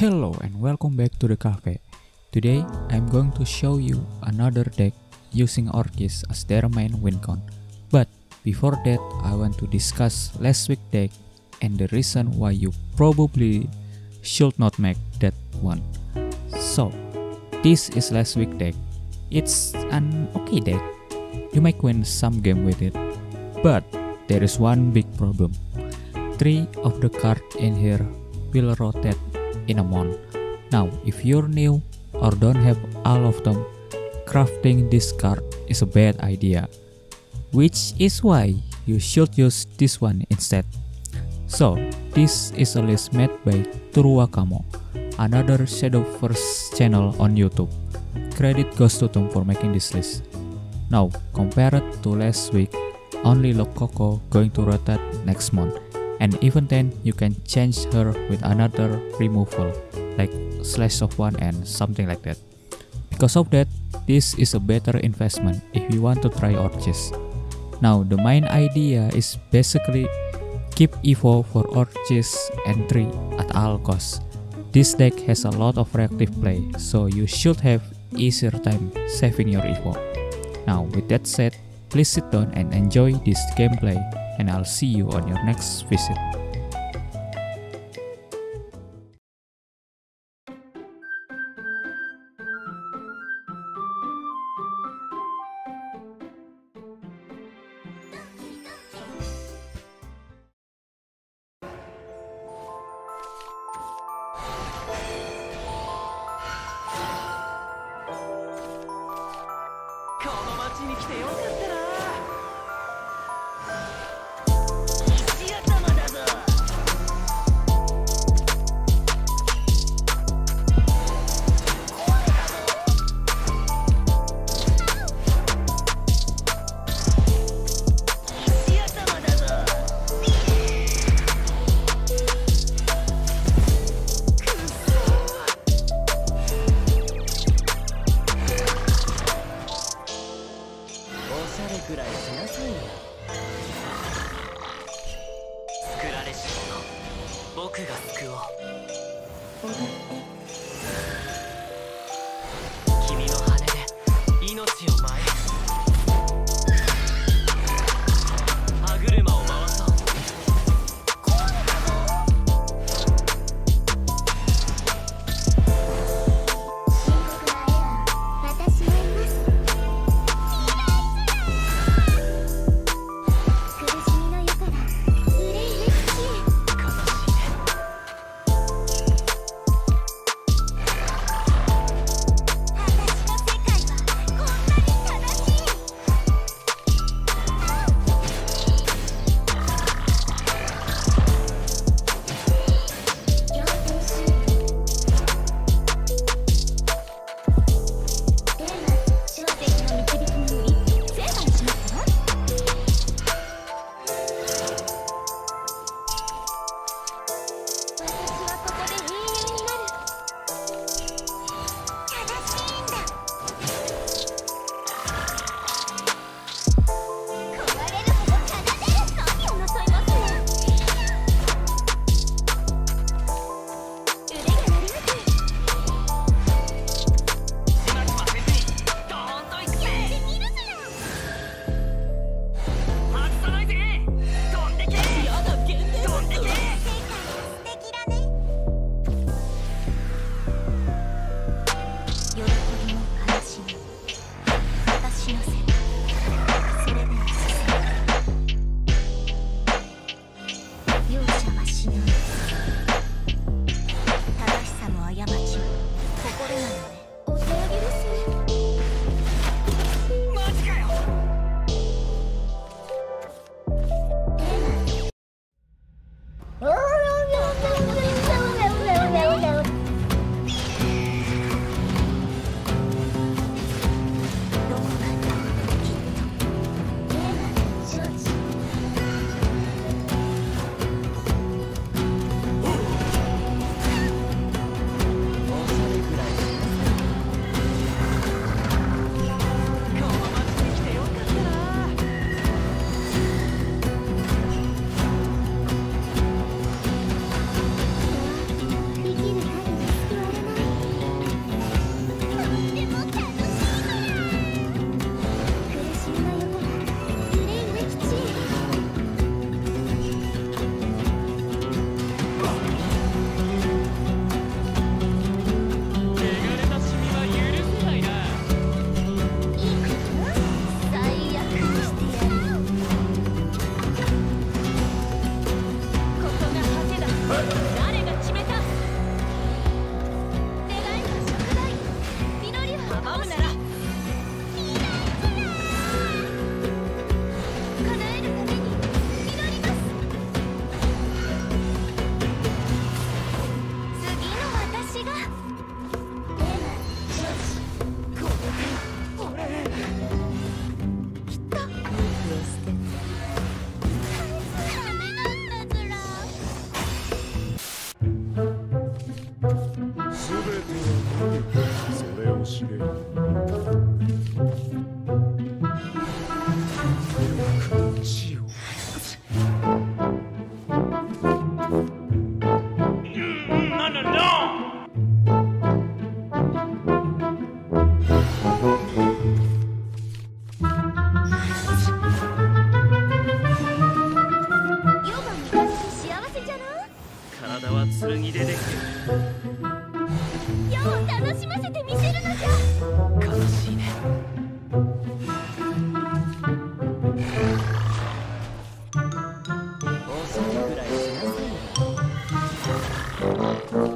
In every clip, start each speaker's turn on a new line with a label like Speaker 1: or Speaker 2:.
Speaker 1: Hello and welcome back to the cafe. Today I'm going to show you another deck using Orchis as their main win con. But before that, I want to discuss last week deck and the reason why you probably should not make that one. So, this is last week deck. It's an okay deck. You might win some game with it. But there is one big problem. Three of the cards in here will rotate in a month. Now, if you're new or don't have all of them, crafting this card is a bad idea. Which is why you should use this one instead. So, this is a list made by Turuokakamo, another Shadowverse channel on YouTube. Credit goes to Tom for making this list. Now, compared to last week, only Lokoko going to rotate next month, and even then you can change her with another removal, like Slash of One and something like that. Because of that, this is a better investment if you want to try Orchis. Now, the main idea is basically keep Evo for Orchis entry at all costs. This deck has a lot of reactive play, so you should have easier time saving your Evo. Now, with that said, please sit down and enjoy this gameplay, and I'll see you on your next visit.
Speaker 2: れくらいしなさいよ。作られし者。僕が救おう君の羽で命を舞え Mm-hmm.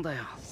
Speaker 2: 真的呀。